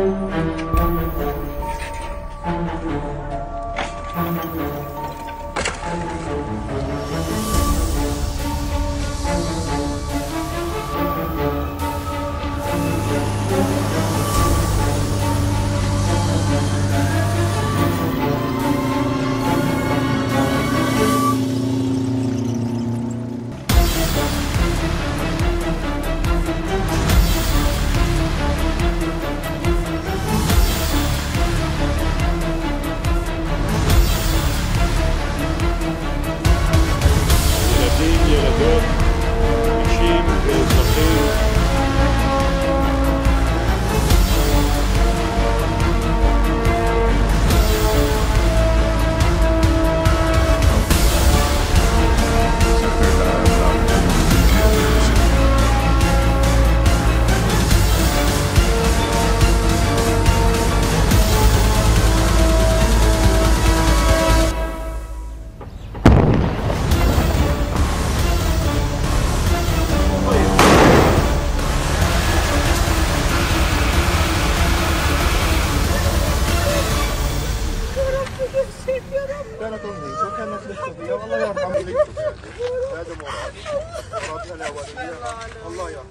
Thank you. مني شو كانت للصبية والله يرحم والديك هذا مراد مرادها الأولية الله يرحم